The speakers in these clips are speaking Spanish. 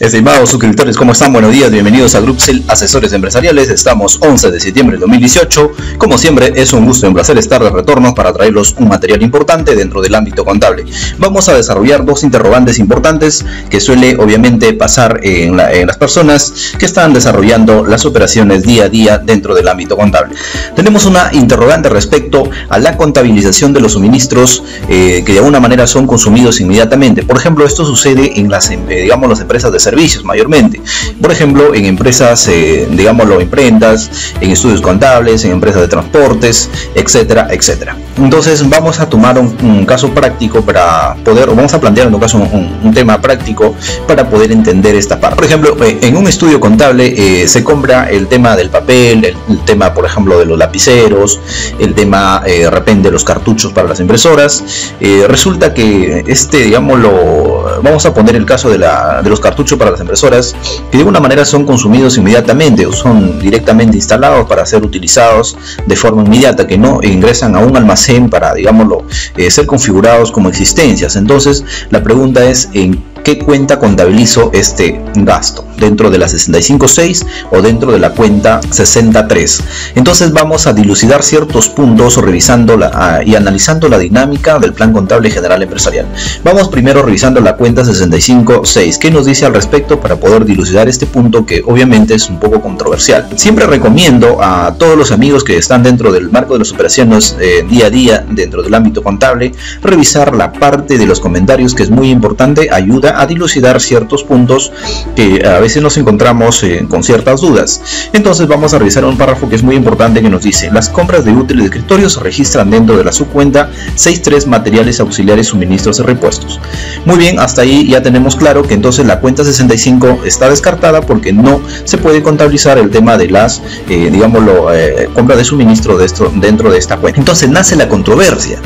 Estimados suscriptores, ¿cómo están? Buenos días, bienvenidos a Gruxel Asesores Empresariales. Estamos 11 de septiembre de 2018. Como siempre, es un gusto y un placer estar de retorno para traerlos un material importante dentro del ámbito contable. Vamos a desarrollar dos interrogantes importantes que suele obviamente pasar en, las personas que están desarrollando las operaciones día a día dentro del ámbito contable. Tenemos una interrogante respecto a la contabilización de los suministros eh, que de alguna manera son consumidos inmediatamente. Por ejemplo, esto sucede en las, eh, digamos, las empresas de servicios servicios mayormente. Por ejemplo, en empresas, eh, digámoslo, imprentas, en estudios contables, en empresas de transportes, etcétera, etcétera. Entonces vamos a tomar un, caso práctico para poder, o vamos a plantear en un caso un, tema práctico para poder entender esta parte. Por ejemplo, eh, en un estudio contable eh, se compra el tema del papel, el, tema, por ejemplo, de los lapiceros, el tema eh, de repente los cartuchos para las impresoras. resulta que este, digámoslo, vamos a poner el caso de, la, de los cartuchos para las impresoras, que de alguna manera son consumidos inmediatamente o son directamente instalados para ser utilizados de forma inmediata, que no ingresan a un almacén para, digámoslo, eh, ser configurados como existencias. Entonces, la pregunta es en qué cuenta contabilizo este gasto dentro de la 65.6 o dentro de la cuenta 63 entonces vamos a dilucidar ciertos puntos revisando la, y analizando la dinámica del plan contable general empresarial. Vamos primero revisando la cuenta 65.6 ¿qué nos dice al respecto para poder dilucidar este punto que obviamente es un poco controversial siempre recomiendo a todos los amigos que están dentro del marco de las operaciones eh, día a día dentro del ámbito contable revisar la parte de los comentarios que es muy importante ayuda a dilucidar ciertos puntos que a veces nos encontramos eh, con ciertas dudas. Entonces vamos a revisar un párrafo que es muy importante que nos dice, las compras de útiles de escritorio se registran dentro de la subcuenta 63 materiales auxiliares, suministros y repuestos. Muy bien, hasta ahí ya tenemos claro que entonces la cuenta 65 está descartada porque no se puede contabilizar el tema de las, eh, digámoslo, eh, compra de suministro de esto, dentro de esta cuenta. Entonces nace la controversia,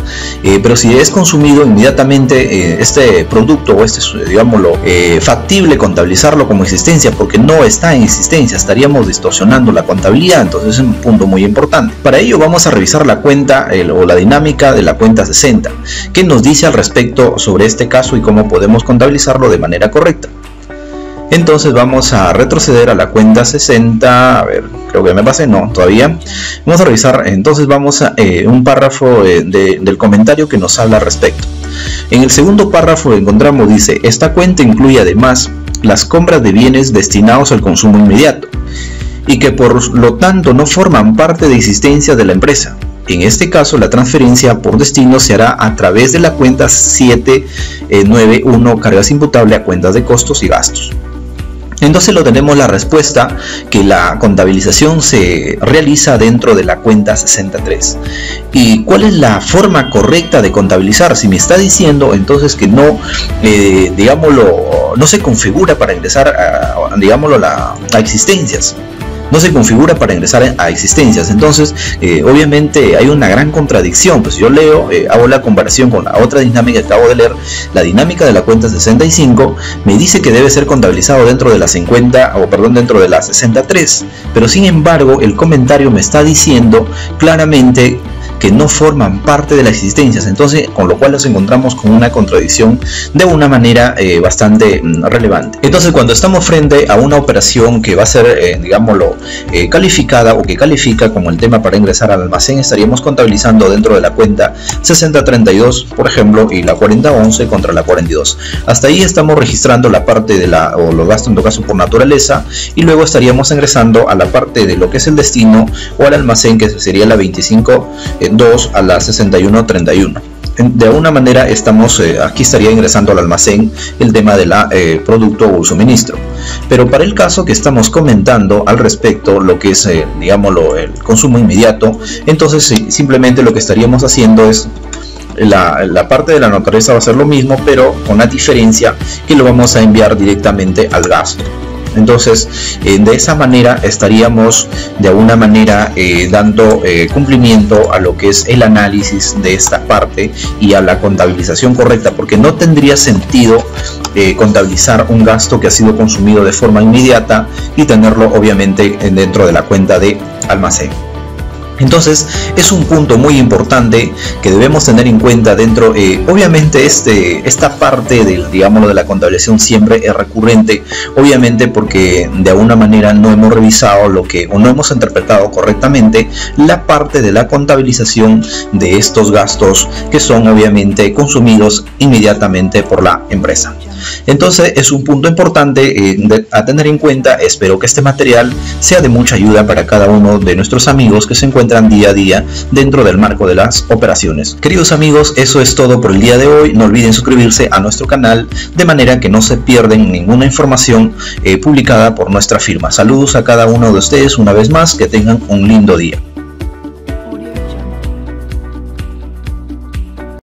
pero si es consumido inmediatamente este producto o este digámoslo, eh, factible contabilizarlo como existencia porque no está en existencia, estaríamos distorsionando la contabilidad, entonces es un punto muy importante. Para ello vamos a revisar la cuenta o la dinámica de la cuenta 60, que nos dice al respecto sobre este caso y cómo podemos contabilizarlo de manera correcta. Entonces vamos a retroceder a la cuenta 60, a ver, creo que me pasé, no, todavía. Vamos a revisar, entonces vamos a eh, un párrafo eh, del comentario que nos habla al respecto. En el segundo párrafo encontramos, dice, esta cuenta incluye además las compras de bienes destinados al consumo inmediato y que por lo tanto no forman parte de existencia de la empresa. En este caso, la transferencia por destino se hará a través de la cuenta 791 cargas imputable a cuentas de costos y gastos. Entonces lo tenemos la respuesta que la contabilización se realiza dentro de la cuenta 63. ¿Y cuál es la forma correcta de contabilizar? Si me está diciendo entonces que no, eh, digámoslo, no se configura para ingresar digámoslo, a existencias no se configura para ingresar a existencias. Entonces, eh, obviamente hay una gran contradicción. Pues yo leo, eh, hago la comparación con la otra dinámica que acabo de leer, la dinámica de la cuenta 65, me dice que debe ser contabilizado dentro de la 50, o perdón, dentro de la 63. Pero sin embargo, el comentario me está diciendo claramente que no forman parte de la existencia, entonces con lo cual nos encontramos con una contradicción de una manera eh, bastante mm, relevante. Entonces cuando estamos frente a una operación que va a ser, eh, digámoslo, eh, calificada o que califica como el tema para ingresar al almacén, estaríamos contabilizando dentro de la cuenta 6032, por ejemplo, y la 4011 contra la 42. Hasta ahí estamos registrando la parte de la, o los gastos en todo caso por naturaleza, y luego estaríamos ingresando a la parte de lo que es el destino o al almacén, que sería la 25 2 a la 6131 de alguna manera estamos eh, aquí estaría ingresando al almacén el tema del eh, producto o suministro. Pero para el caso que estamos comentando al respecto lo que es eh, el consumo inmediato entonces simplemente lo que estaríamos haciendo es la, la, parte de la naturaleza va a ser lo mismo pero con la diferencia que lo vamos a enviar directamente al gasto entonces, eh, de esa manera estaríamos de alguna manera eh, dando eh, cumplimiento a lo que es el análisis de esta parte y a la contabilización correcta, porque no tendría sentido contabilizar un gasto que ha sido consumido de forma inmediata y tenerlo obviamente dentro de la cuenta de almacén. Entonces es un punto muy importante que debemos tener en cuenta dentro, eh, obviamente este, esta parte del, digámoslo, de la contabilización siempre es recurrente, obviamente porque de alguna manera no hemos revisado lo que o no hemos interpretado correctamente la parte de la contabilización de estos gastos que son obviamente consumidos inmediatamente por la empresa. Entonces es un punto importante eh, a tener en cuenta. Espero que este material sea de mucha ayuda para cada uno de nuestros amigos que se encuentran día a día dentro del marco de las operaciones. Queridos amigos, eso es todo por el día de hoy. No olviden suscribirse a nuestro canal de manera que no se pierden ninguna información eh, publicada por nuestra firma. Saludos a cada uno de ustedes una vez más. Que tengan un lindo día.